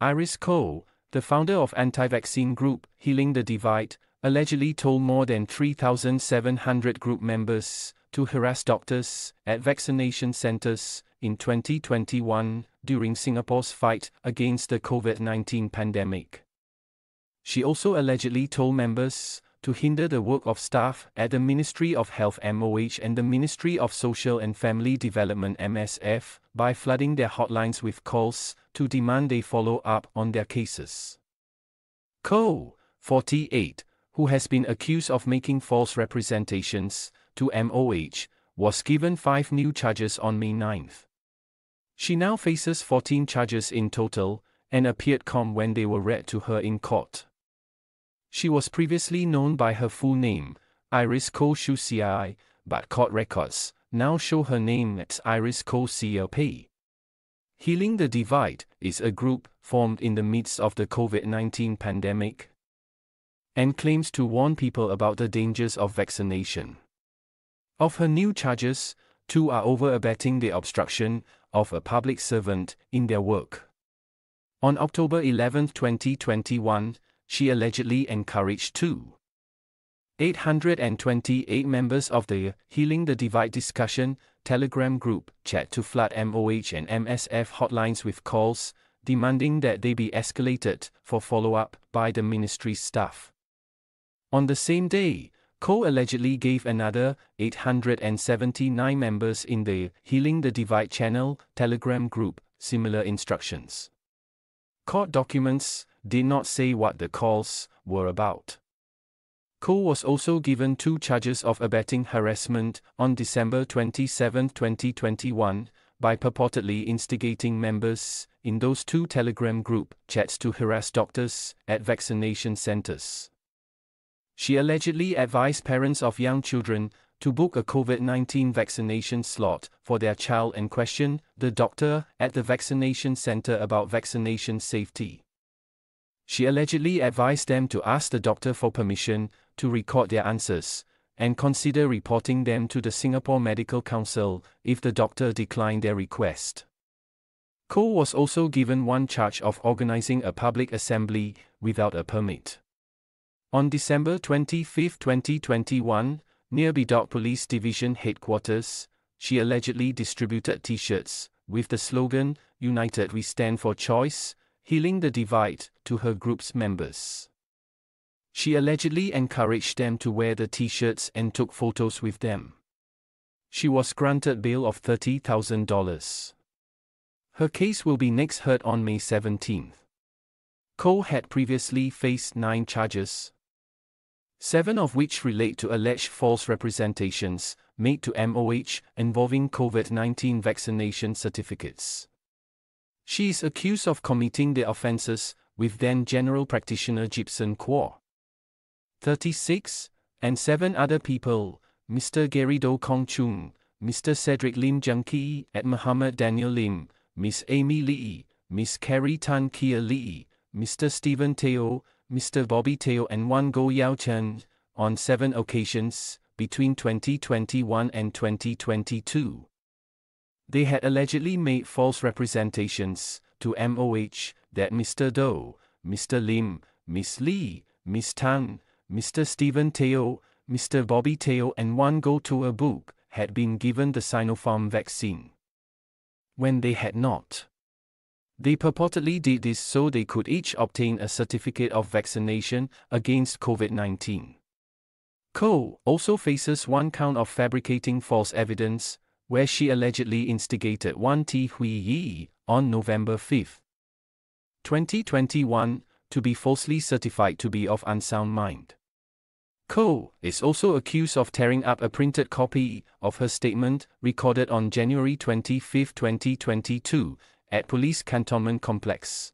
Iris Koh, the founder of anti-vaccine group Healing the Divide, allegedly told more than 3,700 group members to harass doctors at vaccination centers in 2021 during Singapore's fight against the COVID 19 pandemic. She also allegedly told members to hinder the work of staff at the Ministry of Health MOH and the Ministry of Social and Family Development MSF by flooding their hotlines with calls to demand they follow up on their cases. Koh, 48, who has been accused of making false representations to MOH, was given five new charges on May 9. She now faces 14 charges in total and appeared calm when they were read to her in court. She was previously known by her full name, Iris Siai, but court records now show her name as Iris Koh Pei. Healing the Divide is a group formed in the midst of the COVID 19 pandemic and claims to warn people about the dangers of vaccination. Of her new charges, two are over abetting the obstruction of a public servant in their work. On October 11, 2021, she allegedly encouraged two 828 members of the Healing the Divide discussion Telegram group chat to flood MOH and MSF hotlines with calls demanding that they be escalated for follow up by the ministry's staff. On the same day, Koh allegedly gave another 879 members in the Healing the Divide channel Telegram group similar instructions. Court documents did not say what the calls were about. Koh was also given two charges of abetting harassment on December 27, 2021, by purportedly instigating members in those two Telegram group chats to harass doctors at vaccination centers. She allegedly advised parents of young children to book a COVID 19 vaccination slot for their child and question the doctor at the vaccination center about vaccination safety. She allegedly advised them to ask the doctor for permission to record their answers and consider reporting them to the Singapore Medical Council if the doctor declined their request. Koh was also given one charge of organizing a public assembly without a permit. On December 25, 2021, near Bedok Police Division headquarters, she allegedly distributed t shirts with the slogan, United We Stand for Choice, Healing the Divide, to her group's members. She allegedly encouraged them to wear the t shirts and took photos with them. She was granted bail of $30,000. Her case will be next heard on May 17. Koh had previously faced nine charges, seven of which relate to alleged false representations made to MOH involving COVID 19 vaccination certificates. She is accused of committing the offences with then General Practitioner Jipson Quah. 36, and seven other people, Mr. Gary Do Kong Chung, Mr. Cedric Lim Junkie, and Muhammad Daniel Lim, Miss Amy Lee, Miss Carrie Tan Kia Lee, Mr. Stephen Teo, Mr. Bobby Teo and Wan Go Yao Chen, on seven occasions, between 2021 and 2022. They had allegedly made false representations to MOH that Mr. Doe, Mr. Lim, Miss Lee, Miss Tang, Mr. Stephen Teo, Mr. Bobby Teo, and Wan Go to a book had been given the Sinopharm vaccine. When they had not. They purportedly did this so they could each obtain a certificate of vaccination against COVID 19. Koh also faces one count of fabricating false evidence, where she allegedly instigated Wan Ti Hui Yi on November 5, 2021, to be falsely certified to be of unsound mind. Koh is also accused of tearing up a printed copy of her statement recorded on January 25, 2022, at Police Cantonment Complex.